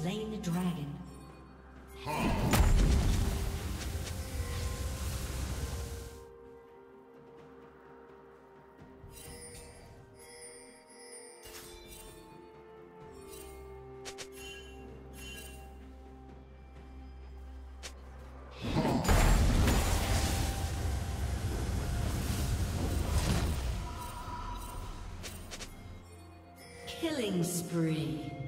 slain the dragon. Killing spree.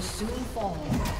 Soon fall.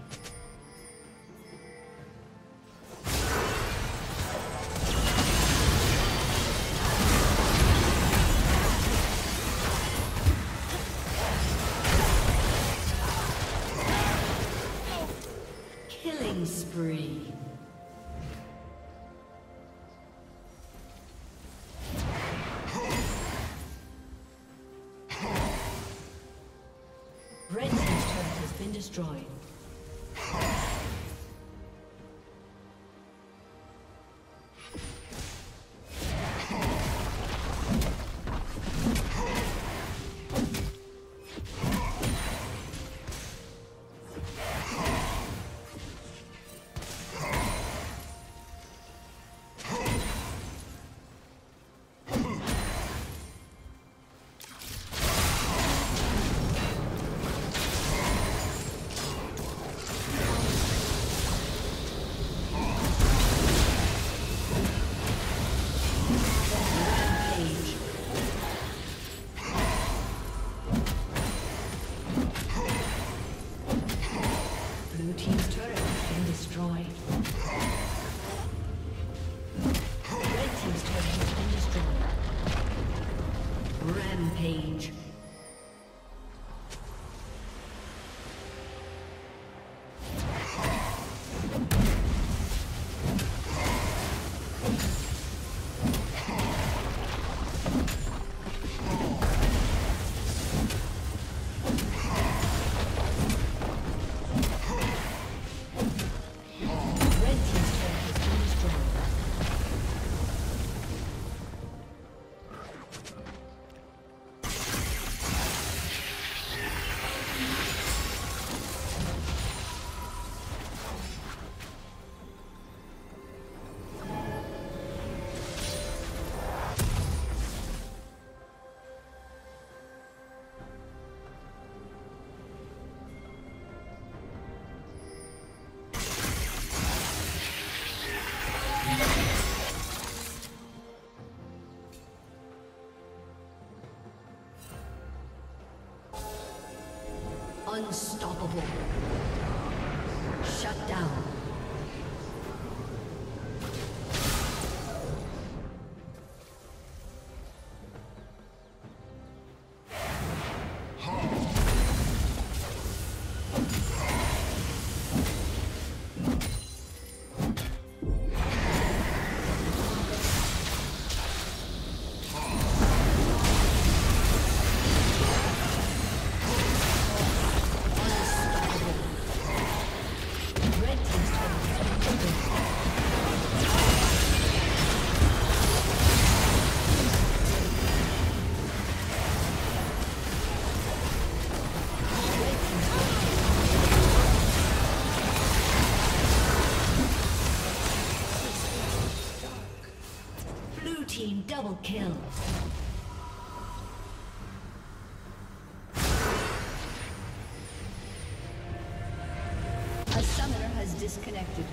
Destroyed. Unstoppable. Double kill. A summoner has disconnected.